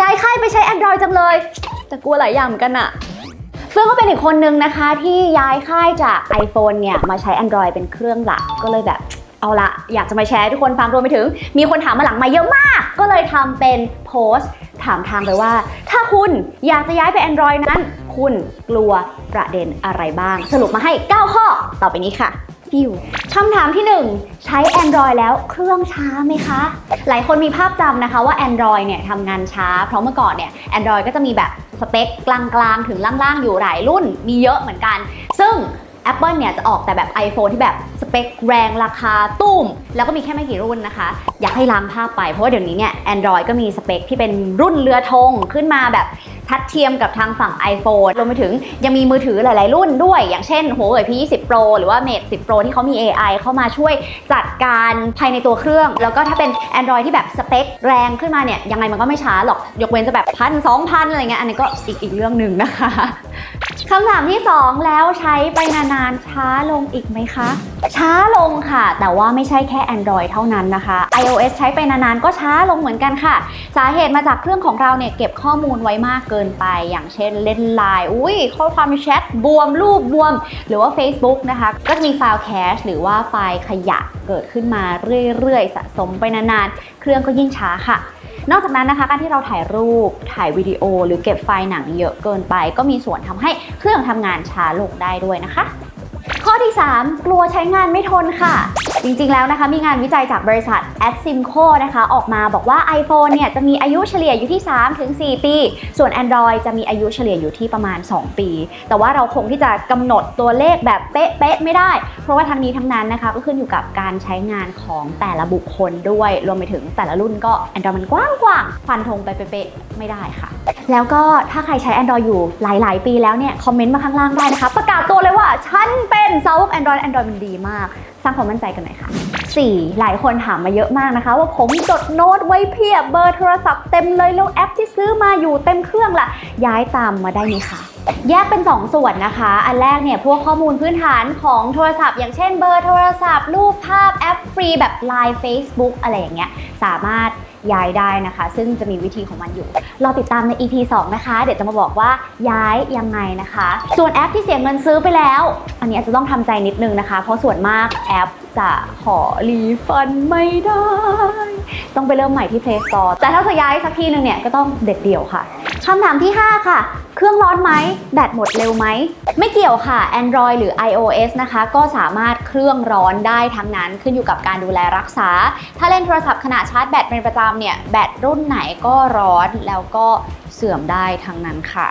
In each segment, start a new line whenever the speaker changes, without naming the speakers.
ย้ายค่ายไปใช้ Android จังเลย แต่กลัวหลายอย่างเหมือนกันอะเฟื่องก็เป็นอีกคนนึงนะคะที่ย้ายค่ายจาก iPhone เนี่ยมาใช้ Android เป็นเครื่องหลักก็เลยแบบเอาละอยากจะมาแชร์ให้ทุกคนฟังรวมไปถึง มีคนถามมาหลังมาเยอะมาก ก็เลยทำเป็นโพสต์ ถามทางไปว่า ถ้าคุณอยากจะย้ายไป Android นั้น คุณกลัวประเด็นอะไรบ้าง สรุปมาให้ 9 ข้อต่อไปนี้ค่ะ ฟิวคำถามที่ 1 ใช้ Android แล้วเครื่องช้าไหมคะ หลายคนมีภาพจำนะคะว่า Android เนี่ยทำงานช้า เพราะเมื่อก่อนเนี่ย Android ก็จะมีแบบสเปคกลางๆ ถึงล่างๆ อยู่หลายรุ่นมีเยอะเหมือนกัน ซึ่ง Apple เนี่ยจะออกแต่แบบ iPhone ที่แบบสเปคแรงราคาตุ้ม แล้วก็มีแค่ไม่กี่รุ่นนะคะ อยากให้ล้างภาพไปเพราะว่าเดี๋ยวนี้เนี่ย Android ก็มีสเปคที่เป็นรุ่นเรือธงขึ้นมาแบบ ทัดเทียมกับทางฝั่ง iPhone รวมไปถึงยังมีมือถือหลาย ๆ รุ่นด้วย อย่างเช่น Huawei P20 Pro หรือว่า Mate 10 Pro ที่เขามี AI เข้ามาช่วยจัดการภายในตัวเครื่อง แล้วก็ถ้าเป็น Android ที่แบบสเปคแรงขึ้นมาเนี่ย ยังไงมันก็ไม่ช้าหรอก ยกเว้นจะแบบพันสองพันอะไรเงี้ย อันนี้ก็อีกอีกเรื่องหนึ่งนะคะ คำถามที่ 2 แล้วใช้ไปนานๆช้าลงอีกไหมคะ ช้าลงค่ะ แต่ว่าไม่ใช่แค่ Android เท่านั้นนะคะ iOS ใช้ไปนานๆก็ช้าลงเหมือนกันค่ะ สาเหตุมาจากเครื่องของเราเนี่ยเก็บข้อมูลไว้มากเกินไป อย่างเช่นเล่นไลน์อุ้ยข้อความแชทบวมรูปบวม หรือว่า Facebook นะคะ ก็จะมีไฟล์แคชหรือว่าไฟล์ขยะเกิดขึ้นมาเรื่อยๆ สะสมไปนานๆ เครื่องก็ยิ่งช้าค่ะ นอกจากนั้นนะคะการที่เราถ่ายรูปถ่ายวิดีโอ หรือเก็บไฟล์หนังเยอะเกินไป ก็มีส่วนทำให้เครื่องทำงานช้าลงได้ด้วยนะคะ ข้อที่ 3 กลัวใช้งานไม่ทนค่ะ จริงๆ แล้วนะคะมีงานวิจัยจากบริษัท a d s i m c o นะคะออกมาบอกว่า iPhone เนี่ยจะมีอายุเฉลี่ยอยู่ที่ 3-4 ปี ส่วน Android จะมีอายุเฉลี่ยอยู่ที่ประมาณ 2 ปี แต่ว่าเราคงที่จะกำหนดตัวเลขแบบเป๊ะๆไม่ได้ เพราะว่าทั้งนี้ทั้งนั้นนะคะก็ขึ้นอยู่กับการใช้งานของแต่ละบุคคลด้วย รวมไปถึงแต่ละรุ่นก็ Android มันกว้างๆฟันธงไปเป๊ะๆไม่ได้ค่ะ แล้วก็ถ้าใครใช้ Android อยู่หลายๆ ปีแล้วเนี่ยคอมเมนต์มาข้างล่างได้นะคะ ประกาศตัวเลยว่าฉันเป็นสาวก Android Android มันดีมาก ร้างความมั่นใจกันหน่อยค่ะ 4. หลายคนถามมาเยอะมากนะคะ ว่าผมจดโน้ตไว้เพียบเบอร์โทรศัพท์เต็มเลยแล้วแอปที่ซื้อมาอยู่เต็มเครื่องล่ะ ย้ายตามมาได้ไหมคะแยกเป็น 2 ส่วนนะคะ อันแรกเนี่ยพวกข้อมูลพื้นฐานของโทรศัพท์ อย่างเช่นเบอร์โทรศัพท์ รูปภาพแอปฟรีแบบ Line Facebook อะไรอย่างเงี้ยสามารถ ย้ายได้นะคะ ซึ่งจะมีวิธีของมันอยู่รอติดตามใน EP 2 นะคะ เดี๋ยวจะมาบอกว่าย้ายยังไงนะคะ ส่วนแอปที่เสียเงินซื้อไปแล้ว อันนี้อาจจะต้องทำใจนิดนึงนะคะ เพราะส่วนมากแอปจะขอรีฟันไม่ได้ ต้องไปเริ่มใหม่ที่ Play Store แต่ถ้าจะย้ายสักที่นึงเนี่ยก็ต้องเด็ดเดี่ยวค่ะ คำถามที่ 5 ค่ะ เครื่องร้อนไหม แบตหมดเร็วไหม ไม่เกี่ยวค่ะ Android หรือ iOS นะคะ ก็สามารถเครื่องร้อนได้ทั้งนั้นขึ้นอยู่กับการดูแลรักษา ถ้าเล่นโทรศัพท์ขณะชาร์จแบตเป็นประจำเนี่ย แบตรุ่นไหนก็ร้อนแล้วก็เสื่อมได้ทั้งนั้นค่ะ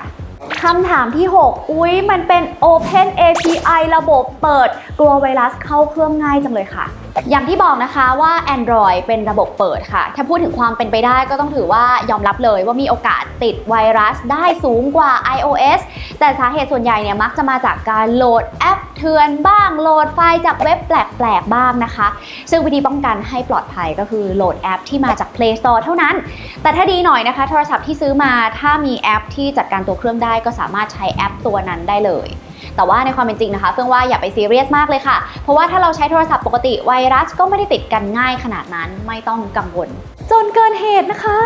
คำถามที่ 6 อุ๊ย มันเป็น Open API ระบบเปิด กลัวไวรัสเข้าเครื่องง่ายจังเลยค่ะ อย่างที่บอกนะคะว่า Android เป็นระบบเปิดค่ะ ถ้าพูดถึงความเป็นไปได้ก็ต้องถือว่ายอมรับเลยว่ามีโอกาสติดไวรัสได้สูงกว่า iOS แต่สาเหตุส่วนใหญ่เนี่ยมักจะมาจากการโหลดแอปเถื่อนบ้างโหลดไฟล์จากเว็บแปลกๆบ้างนะคะ ซึ่งวิธีป้องกันให้ปลอดภัยก็คือโหลดแอปที่มาจาก Play Store เท่านั้น แต่ถ้าดีหน่อยนะคะ โทรศัพท์ที่ซื้อมาถ้ามีแอปที่จัดการตัวเครื่องได้ก็สามารถใช้แอปตัวนั้นได้เลย แต่ว่าในความเป็นจริงนะคะ เฟื่องว่าอย่าไปซีเรียสมากเลยค่ะ เพราะว่าถ้าเราใช้โทรศัพท์ปกติไวรัสก็ไม่ได้ติดกันง่ายขนาดนั้นไม่ต้องกังวล จนเกินเหตุนะคะ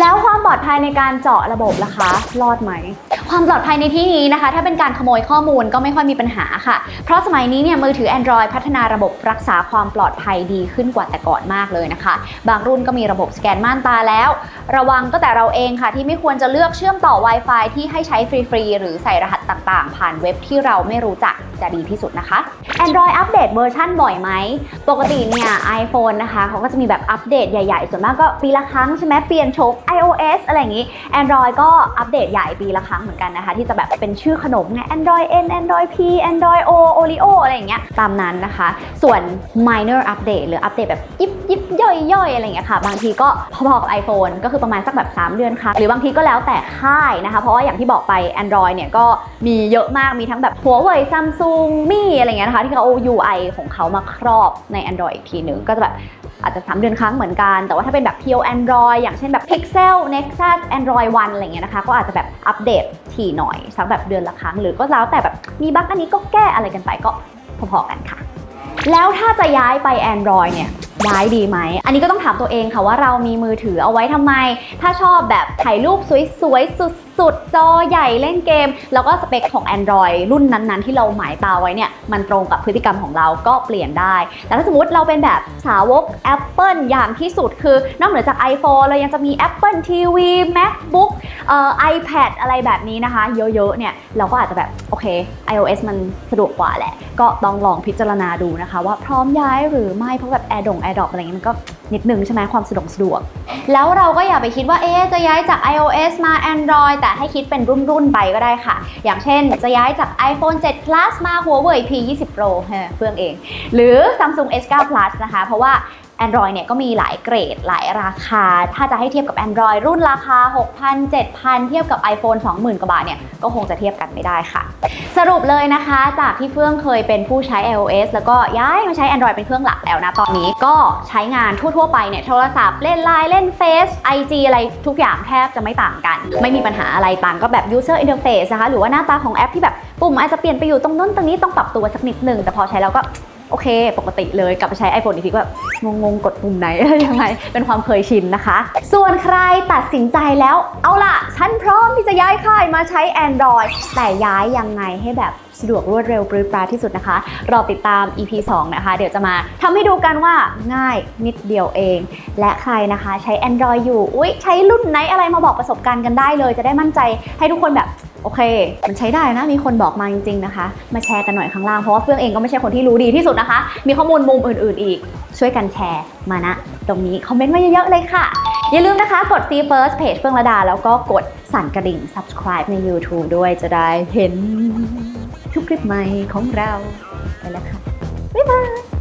แล้วความปลอดภัยในการเจาะระบบล่ะคะ รอดไหม ความปลอดภัยในที่นี้นะคะ ถ้าเป็นการขโมยข้อมูลก็ไม่ค่อยมีปัญหาค่ะ เพราะสมัยนี้เนี่ยมือถือ Android พัฒนาระบบรักษาความปลอดภัยดีขึ้นกว่าแต่ก่อนมากเลยนะคะ บางรุ่นก็มีระบบสแกนม่านตาแล้ว ระวังก็แต่เราเองค่ะ ที่ไม่ควรจะเลือกเชื่อมต่อ Wi-Fi ที่ให้ใช้ฟรีๆหรือใส่รหัสต่างๆ ผ่านเว็บที่เราไม่รู้จักจะดีที่สุดนะคะ Android อัปเดตเวอร์ชันบ่อยไหม ปกติเนี่ย iPhone นะคะเขาก็จะมีแบบอัปเดตใหญ่ๆ ส่วนมากก็ปีละครั้งใช่ไหมเปลี่ยนโฉม iOS อะไรอย่างนี้ Android ก็อัปเดตใหญ่ปีละครั้งเหมือนกันนะคะ ที่จะแบบเป็นชื่อขนมไง Android N Android P Android O Oreo อะไรอย่างเงี้ยตามนั้นนะคะ ส่วน minor update หรืออัปเดตแบบยิบยิบย่อยย่อยอะไรอย่างเงี้ยค่ะ บางทีก็พอๆกับ iPhone ก็คือประมาณสักแบบ 3 เดือนครั้งหรือบางทีก็แล้วแต่ค่ายนะคะ เพราะว่าอย่างที่บอกไป Android เนี่ยก็มีเยอะมากมีทั้งแบบ Huawei Samsung มี่อะไรเงี้ยนะคะ ที่เขาเอา UI ของเขามาครอบใน Android อีกทีหนึ่งก็จะแบบอาจจะ 3 เดือนครั้งเหมือนกัน แต่ว่าถ้าเป็นแบบ Pure Android อย่างเช่นแบบ Pixel Nexus Android One อะไรเงี้ยนะคะ ก็อาจจะแบบอัปเดตถี่หน่อยสักแบบเดือนละครั้ง หรือก็แล้วแต่แบบมีบั๊กอันนี้ก็แก้อะไรกันไปก็พอๆกันค่ะ แล้วถ้าจะย้ายไป Android เนี่ยย้ายดีไหม อันนี้ก็ต้องถามตัวเองค่ะว่าเรามีมือถือเอาไว้ทำไม ถ้าชอบแบบถ่ายรูปสวยๆ สุดๆ จอใหญ่เล่นเกม แล้วก็สเปคของ Android รุ่นนั้นๆ ที่เราหมายตาไว้เนี่ย มันตรงกับพฤติกรรมของเราก็เปลี่ยนได้ แต่ถ้าสมมติเราเป็นแบบสาวก Apple อย่างที่สุดคือนอกเหนือจาก iPhone เรายังจะมี Apple TV MacBook เอ่อ iPad อะไรแบบนี้นะคะ เยอะๆเนี่ยเราก็อาจจะแบบโอเค iOS มันสะดวกกว่าแหละ ก็ต้องลองพิจารณาดูนะคะ ว่าพร้อมย้ายหรือไม่เพราะแบบ Air ดง AirDrop อะไรเงี้ยมันก็นิดนึงใช่ไหมความสะดวกสะดวก แล้วเราก็อย่าไปคิดว่าเอ๊จะย้ายจาก iOS มา Android แต่ให้คิดเป็นรุ่นๆไปก็ได้ค่ะ อย่างเช่นจะย้ายจาก iPhone 7 Plus มา Huawei P20 Pro เฮ้ยเฟื่องเอง หรือ Samsung S9 Plus นะคะ เพราะว่า Android เนี่ยก็มีหลายเกรดหลายราคา ถ้าจะให้เทียบกับ Android รุ่นราคา 6,000 7,000 เทียบกับ iPhone 20,000 กว่าบาทเนี่ยก็คงจะเทียบกันไม่ได้ค่ะ สรุปเลยนะคะ จากที่เฟื่องเคยเป็นผู้ใช้ iOS แล้วก็ย้ายมาใช้ Android เป็นเครื่องหลักแล้วนะ ตอนนี้ก็ใช้งานทั่ว ๆ ไปเนี่ยโทรศัพท์เล่นไลน์เล่นเฟซ IG อะไรทุกอย่างแทบจะไม่ต่างกัน ไม่มีปัญหาอะไรต่างก็แบบ user interface นะคะหรือว่าหน้าตาของแอปที่แบบปุ่มอาจจะเปลี่ยนไปอยู่ตรงนู้นตรงนี้ต้องปรับตัวสักนิดหนึ่งแต่พอใช้แล้วก็โอเค ปกติเลยกลับไปใช้ iPhone อีกทีก็แบบ งงๆกดปุ่มไหนอะไรยังไงเป็นความเคยชินนะคะ ส่วนใครตัดสินใจแล้ว เอาล่ะ ฉันพร้อมที่จะย้ายค่ายมาใช้ Android แต่ย้ายยังไงให้แบบ สะดวกรวดเร็วปรื้ดปราที่สุดนะคะ รอติดตาม EP 2 นะคะ เดี๋ยวจะมาทำให้ดูกันว่าง่ายนิดเดียวเอง และใครนะคะใช้ Android อยู่ อุ๊ย ใช้รุ่นไหนอะไรมาบอกประสบการณ์กันได้เลย จะได้มั่นใจให้ทุกคนแบบโอเค มันใช้ได้นะ มีคนบอกมาจริงๆนะคะ มาแชร์กันหน่อยข้างล่าง เพราะว่าเฟื่องเองก็ไม่ใช่คนที่รู้ดีที่สุดนะคะ มีข้อมูลมุมอื่นๆอีก ช่วยกันแชร์มานะ ตรงนี้คอมเมนต์มาเยอะๆเลยค่ะ อย่าลืมนะคะ กด See First Page เฟื่องระดา แล้วก็กดสั่นกระดิ่ง subscribe ใน YouTube ด้วยจะได้เห็น ทุกคลิปใหม่ของเรา ไปแล้วค่ะ บ๊ายบาย